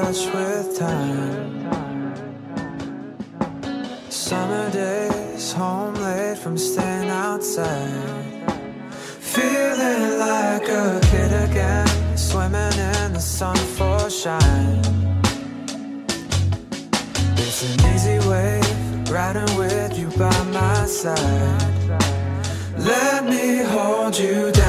touch with time. Summer days, home late from staying outside. Feeling like a kid again, swimming in the sun for shine. It's an easy wave, riding with you by my side. Let me hold you down.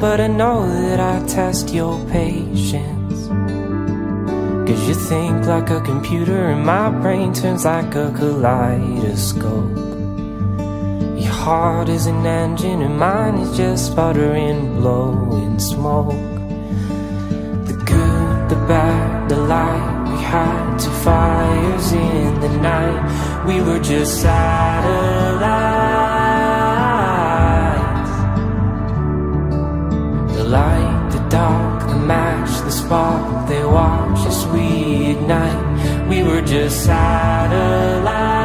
but I know that I test your patience. Cause you think like a computer, and my brain turns like a kaleidoscope. Your heart is an engine, and mine is just sputtering, blowing smoke. The good, the bad, the light, we had two fires in the night. We were just satellites. we ignite We were just satellites.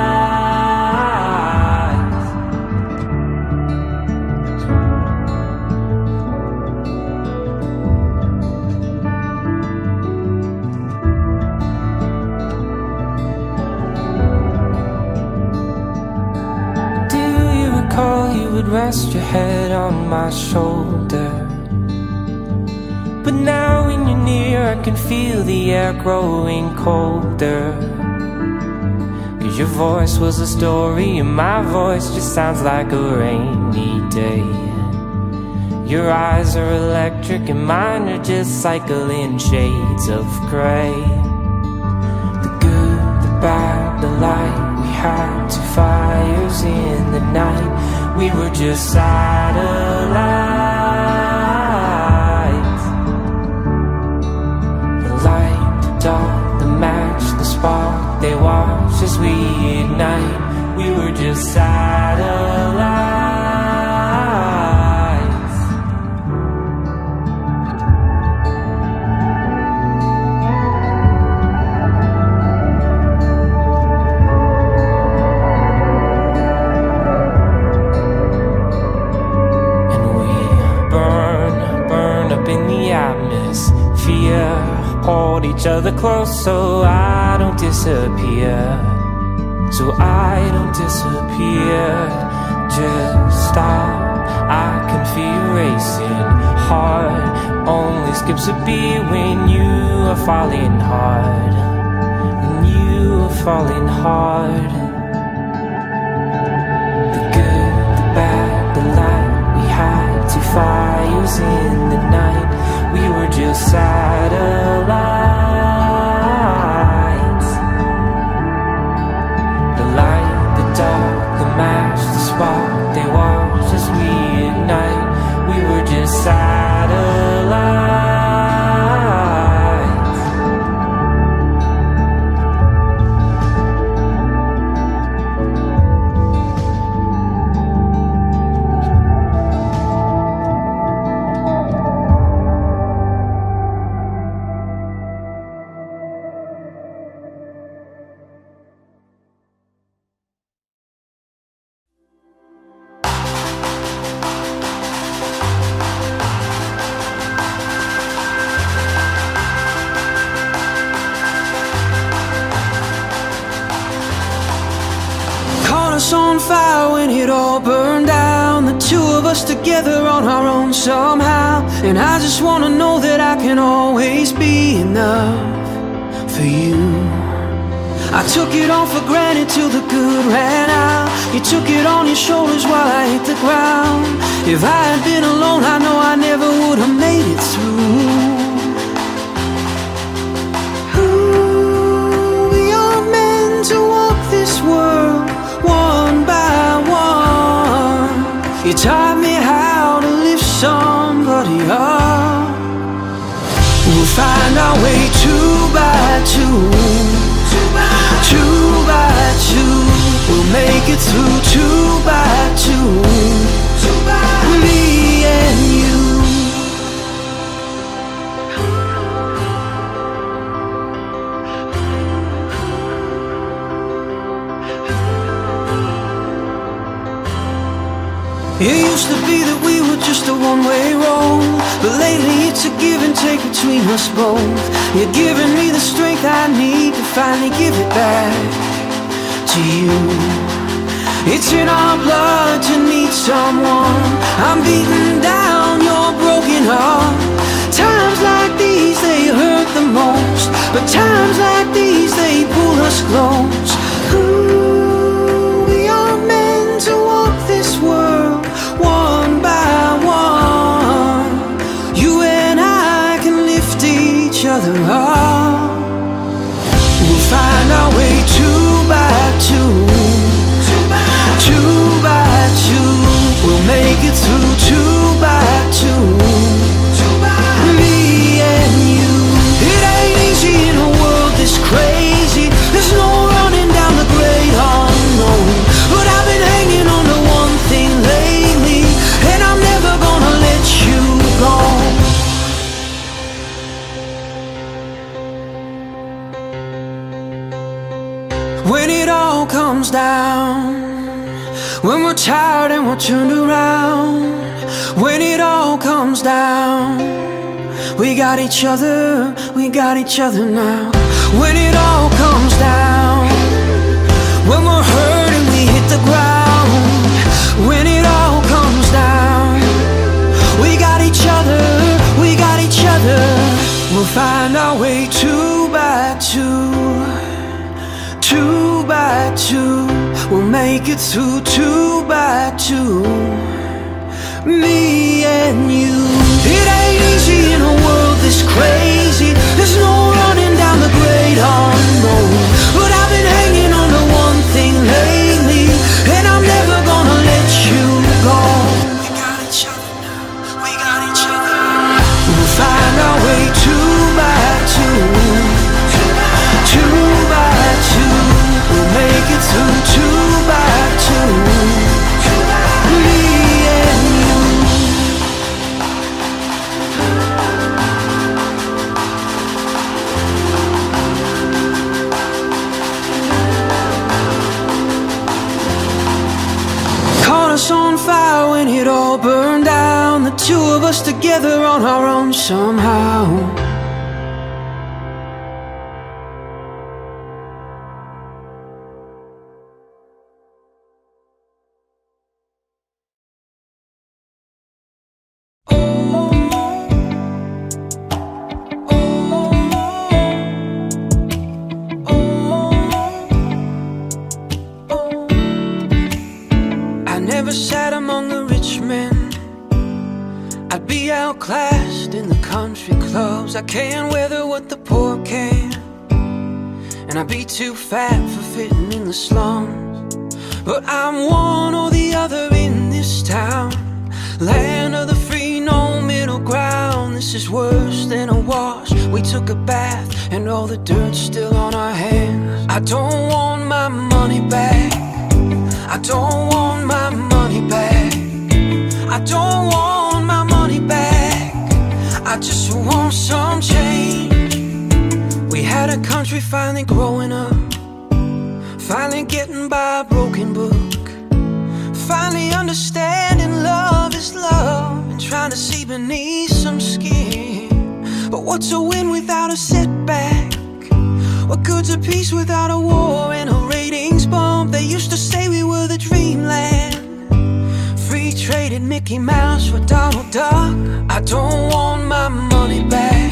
Do you recall you would rest your head on my shoulder? can feel the air growing colder. Cause your voice was a story and my voice just sounds like a rainy day. Your eyes are electric and mine are just cycling shades of grey The good, the bad, the light We had two fires in the night. We were just satellites. watch as we ignite. We were just satellites. Close so I don't disappear. So I don't disappear. Just stop. I can feel racing hard. Only skips a beat when you are falling hard. When you are falling hard. The good, the bad, the light. We had two fires in the night. We were just satellites. Fire when it all burned down. The two of us together on our own somehow. And I just wanna know that I can always be enough for you. I took it all for granted till the good ran out. You took it on your shoulders while I hit the ground. If I had been alone, I know I never would have made it through. Ooh, we are meant to walk this world one. Taught me how to lift somebody up. We'll find our way two by two. Two by two. We'll make it through two by two. Me It used to be that we were just a one-way road But lately it's a give and take between us both. You're giving me the strength I need to finally give it back to you. It's in our blood to need someone. I'm beaten down, you're broken heart. Times like these, they hurt the most But times like these, they pull us close. Ooh, We'll make it through two by two. Me and you. It ain't easy in a world this crazy. There's no running down the great unknown. But I've been hanging on to one thing lately, and I'm never gonna let you go. When it all comes down, tired and we're turned around, when it all comes down, we got each other, we got each other now. When it all comes down, when we're hurt and we hit the ground, when it all comes down, we got each other, we got each other. We'll find our way two by two. Two by two, we'll make it through two two. Me two of us together on our own somehow. Fat for fitting in the slums. But I'm one or the other in this town. Land of the free, no middle ground. This is worse than a wash. We took a bath and all the dirt's still on our hands. I don't want my money back. I don't want my money back. I don't want my money back. I just want some change. We had a country finally growing up. Finally getting by a broken book. Finally understanding love is love. And trying to see beneath some skin. But what's a win without a setback? What good's a peace without a war and a ratings bump? They used to say we were the dreamland. Free traded Mickey Mouse for Donald Duck. I don't want my money back.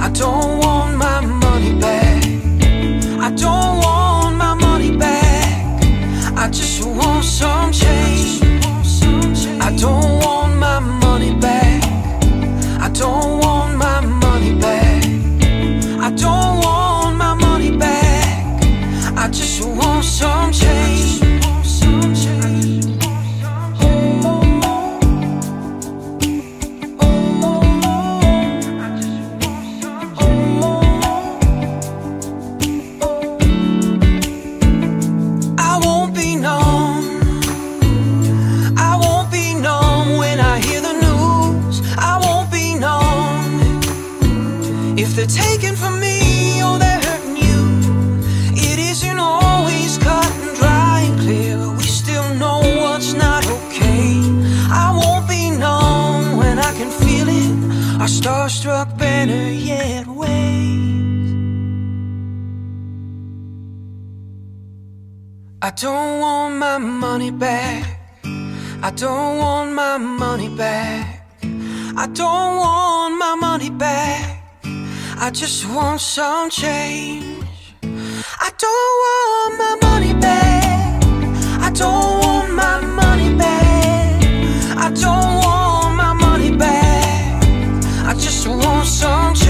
I don't want my money back. I don't want. I just want some change. I don't want my money back. I don't want don't want my money back. I don't want my money back. I don't want my money back. I just want some change. I don't want my money back. I don't want my money back. I don't want my money back. I just want some change.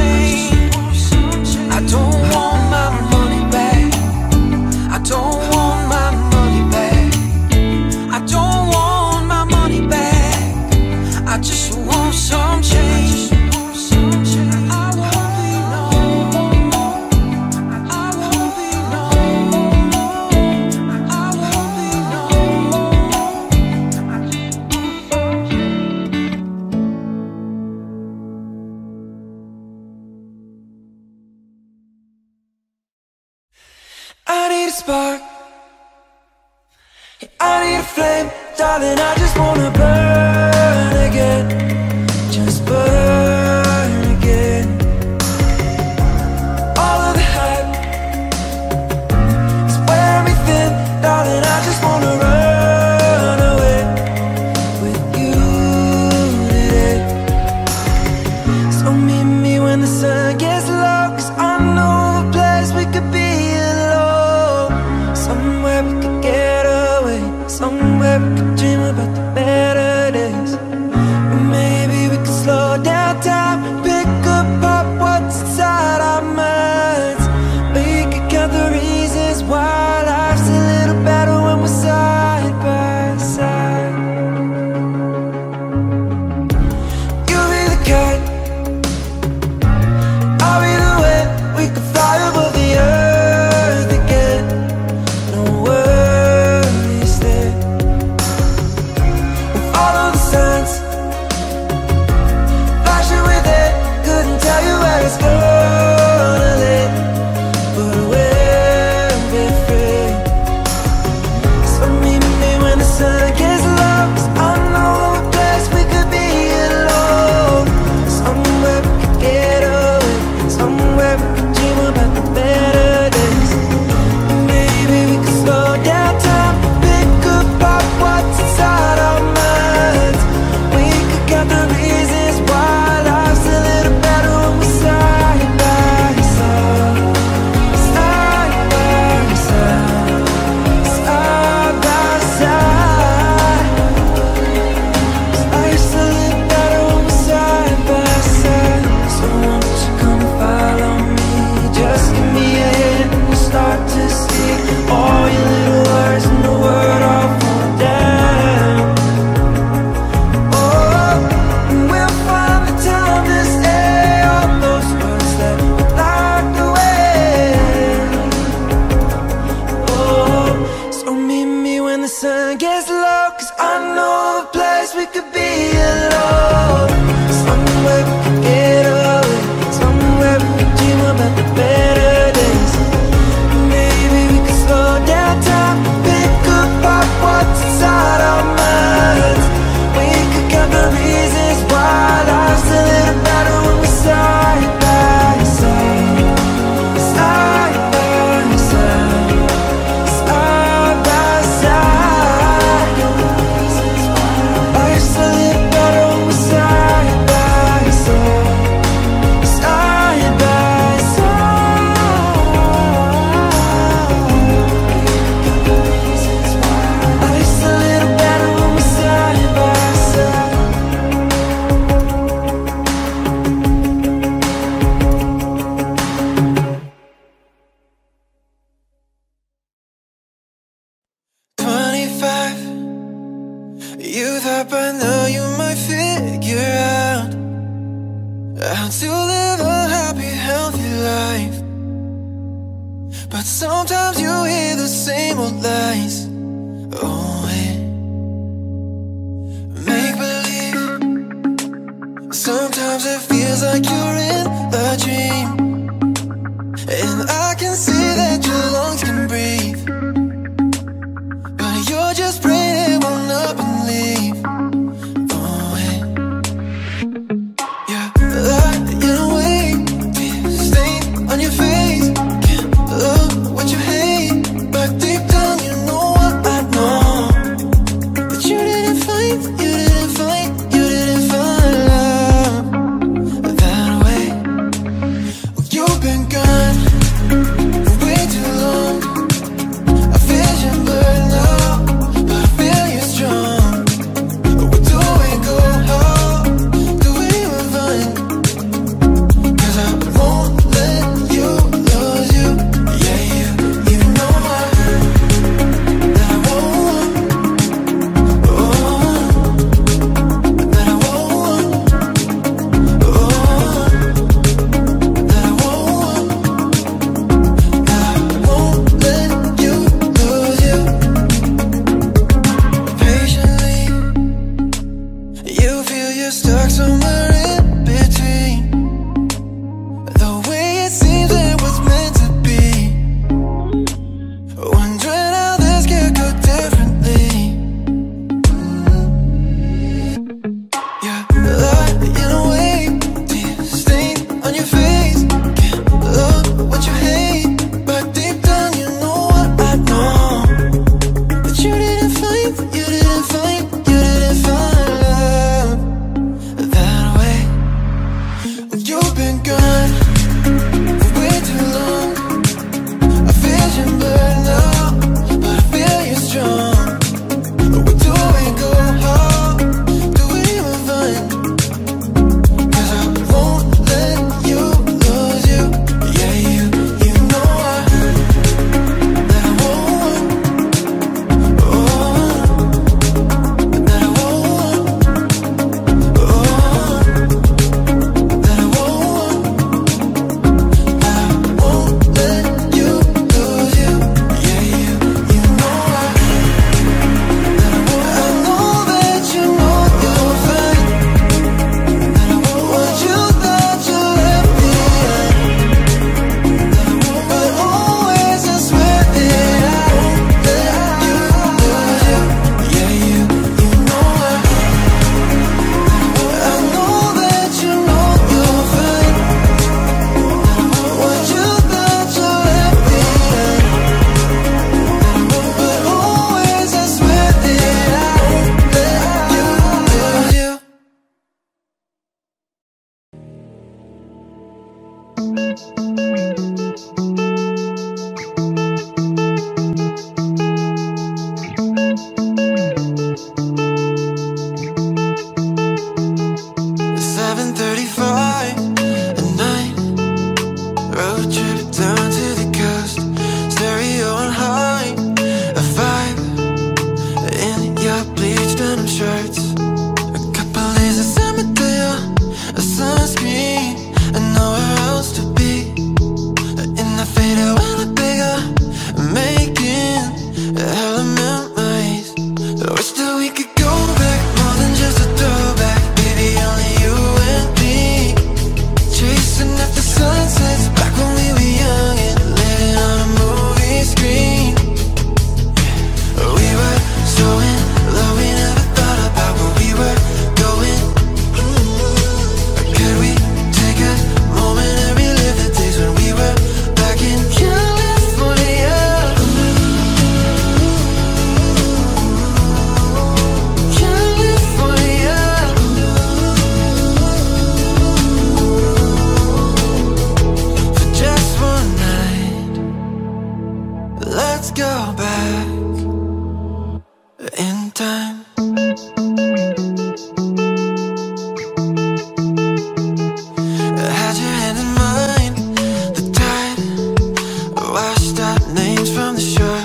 Names from the shore,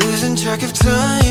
losing track of time.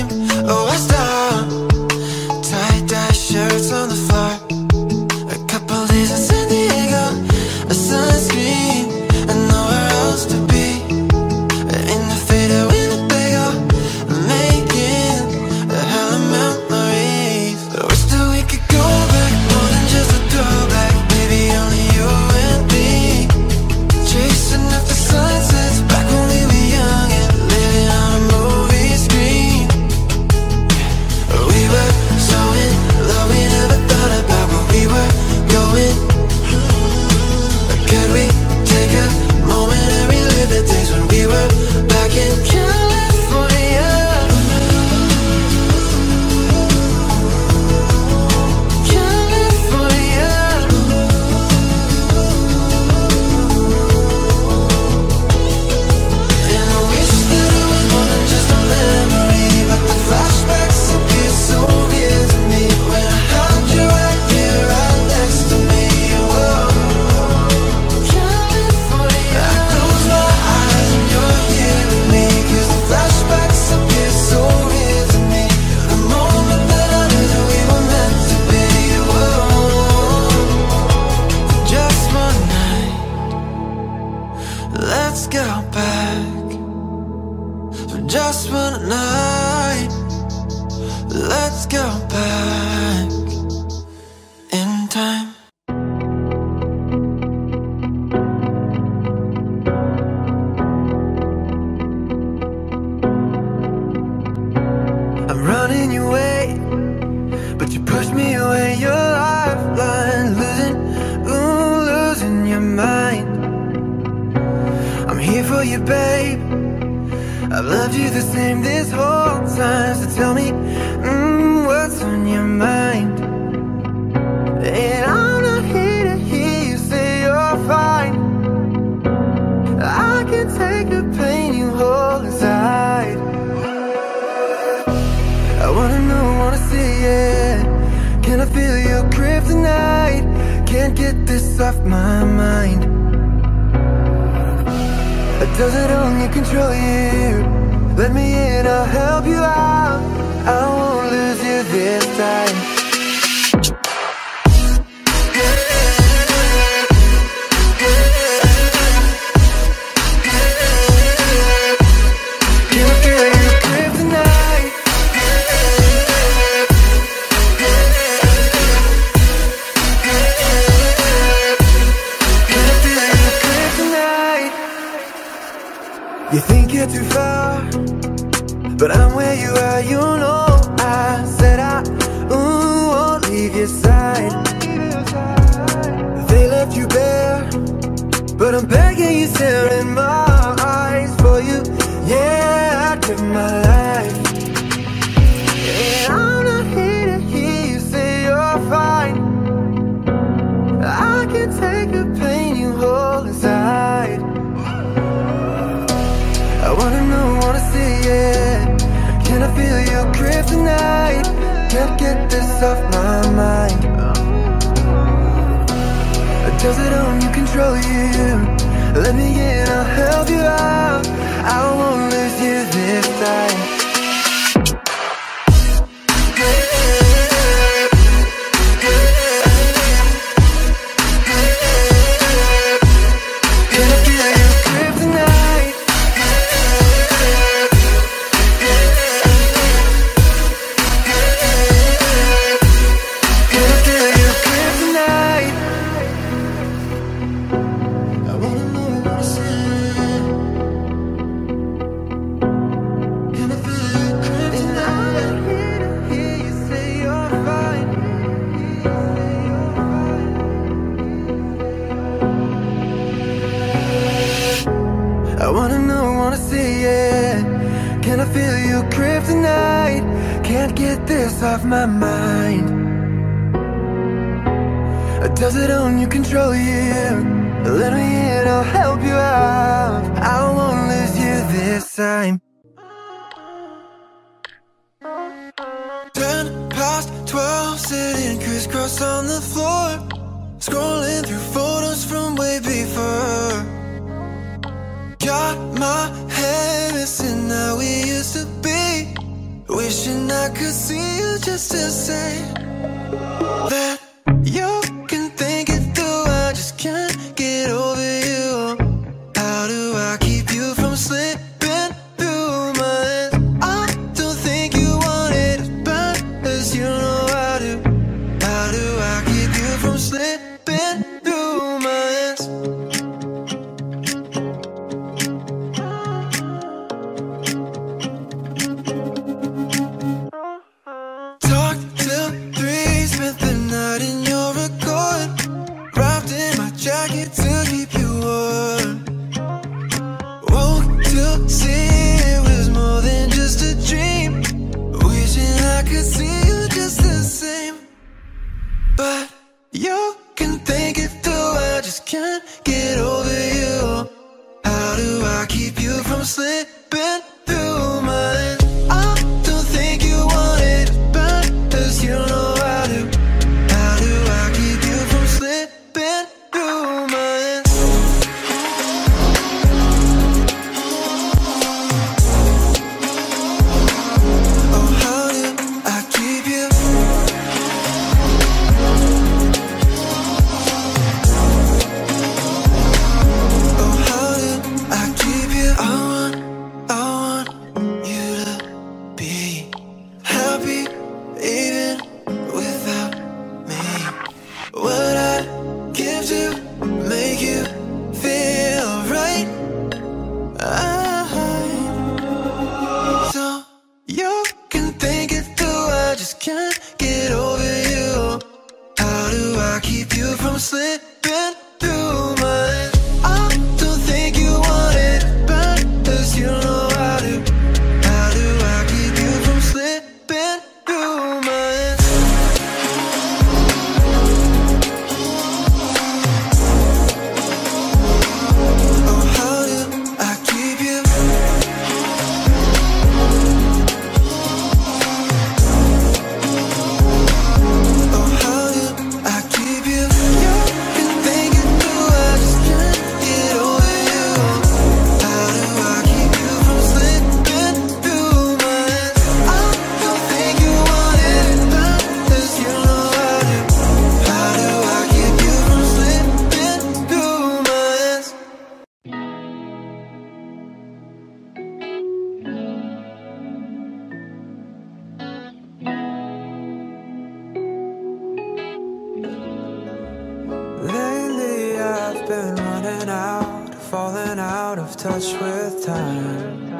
touch with time.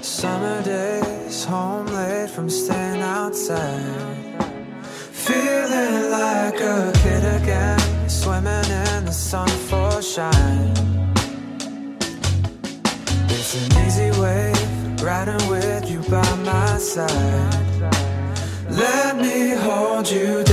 Summer days, home late from staying outside. Feeling like a kid again, swimming in the sun for shine. It's an easy wave, riding with you by my side. Let me hold you.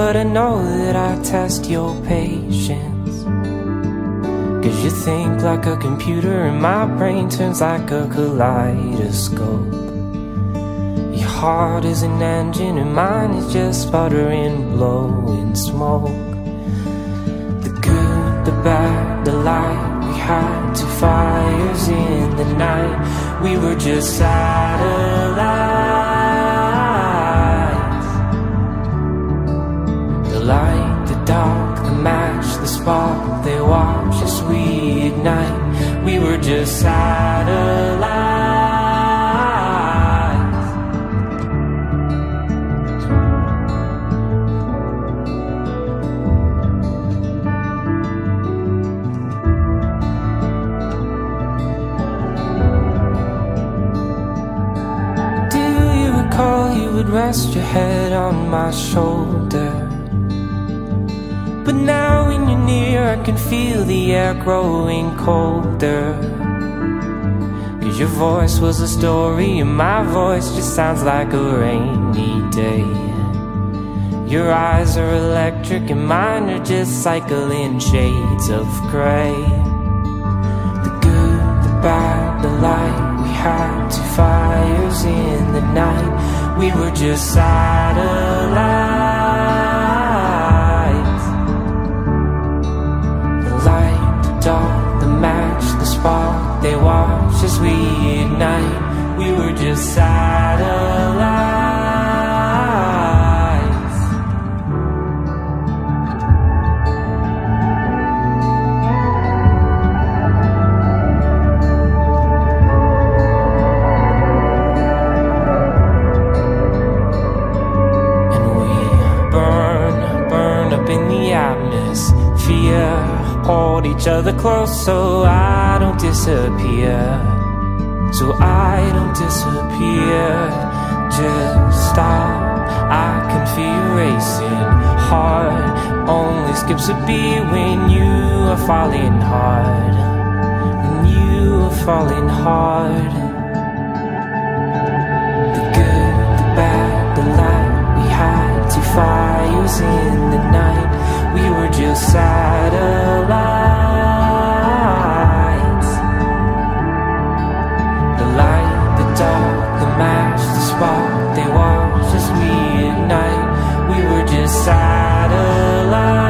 but I know that I test your patience. Cause you think like a computer, and my brain turns like a kaleidoscope. Your heart is an engine, and mine is just sputtering, blowing smoke. The good, the bad, the light, we had two fires in the night. We were just satellites. spot, they watch as we ignite. We were just satellites. Do you recall you would rest your head on my shoulder? But now when you're near I can feel the air growing colder. Cause your voice was a story and my voice just sounds like a rainy day. Your eyes are electric and mine are just cycling shades of grey The good, the bad, the light We had two fires in the night. We were just satellites. watch as we ignite. We were just satellites. Close so I don't disappear. So I don't disappear. Just stop. I can feel you racing. Heart only skips a beat when you are falling hard. When you are falling hard. The good, the bad, the light. We had two fires in the night. We were just satellites. Were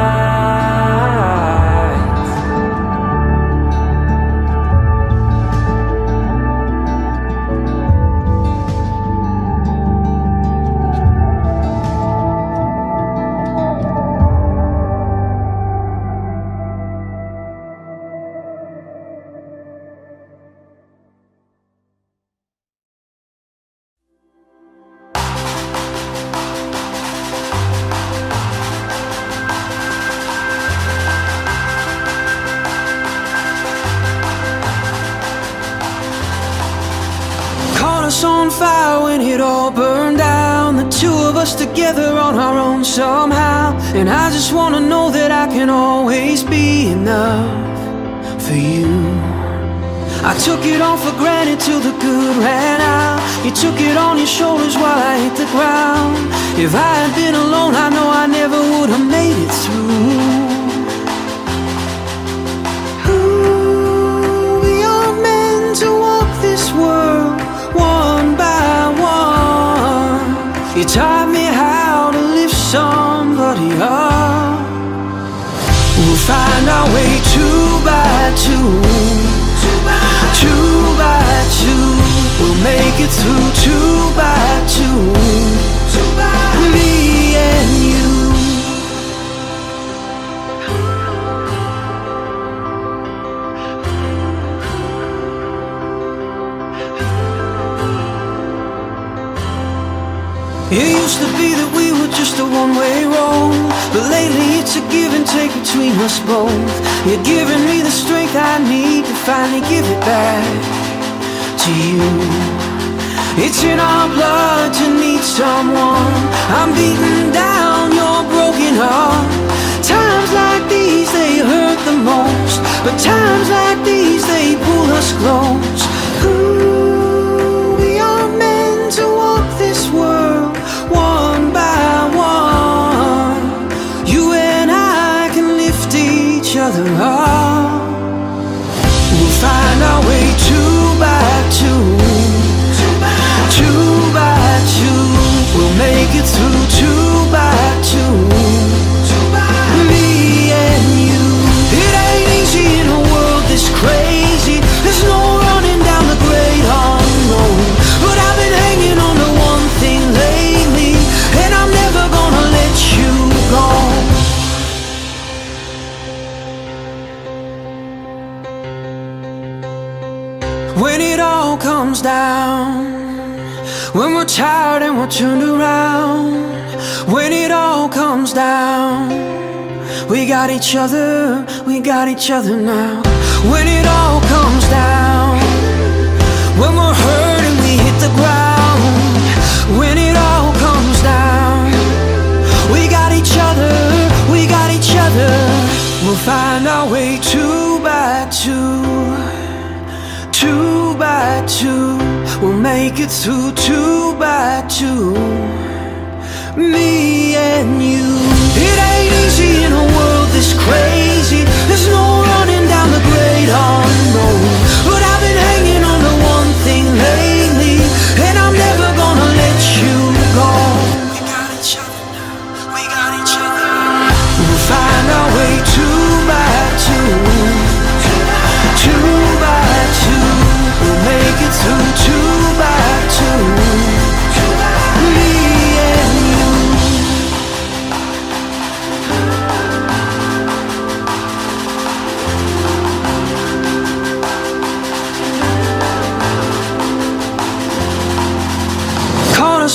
Us on fire when it all burned down. The two of us together on our own somehow. And I just wanna know that I can always be enough for you. I took it all for granted till the good ran out. You took it on your shoulders while I hit the ground. If I had been alone, I know I never would have made it through. World one by one. You taught me how to lift somebody up. We'll find our way two by two. Two by two. We'll make it through two by two. Me It used to be that we were just a one-way road But lately it's a give and take between us both. You're giving me the strength I need to finally give it back to you. It's in our blood to need someone. I'm beating down your broken heart. Times like these they hurt the most But times like these they pull us close. Ooh, we are meant to walk this world one by one. You and I can lift each other up. We'll find our way two by two. Two by two. We'll make it through two by two. Me and you. It ain't easy in a world this crazy. There's no comes down, when we're tired and we're turned around, when it all comes down, we got each other, we got each other now. When it all comes down, when we're hurt and we hit the ground, when it all comes down, we got each other, we got each other. We'll find our way by two two by two. We'll make it through two by two. Me and you. It ain't easy in a world this crazy. There's no running down the great unknown.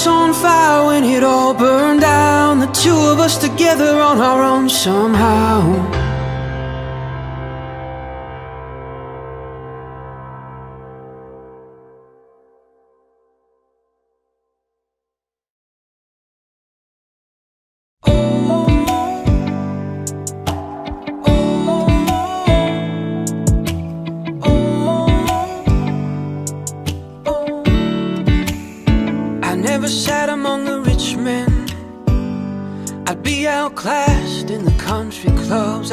On fire when it all burned down. The two of us together on our own somehow.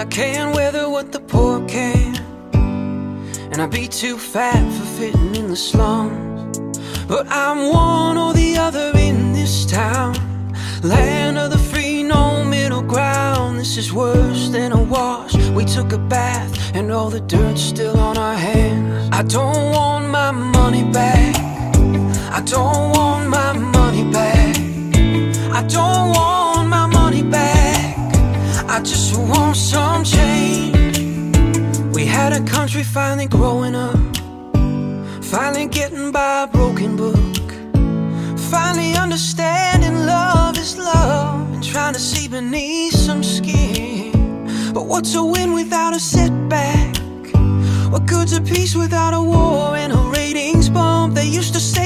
I can weather what the poor can. And I'd be too fat for fitting in the slums. But I'm one or the other in this town. Land of the free, no middle ground. This is worse than a wash. We took a bath and all the dirt's still on our hands. I don't want my money back. I don't want my money back. I don't want you want some change? We had a country finally growing up, finally getting by a broken book, finally understanding love is love, and trying to see beneath some skin. But what's a win without a setback? What good's a peace without a war and a ratings bump? They used to say.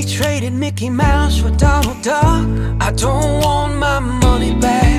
We traded Mickey Mouse for Donald Duck. I don't want my money back.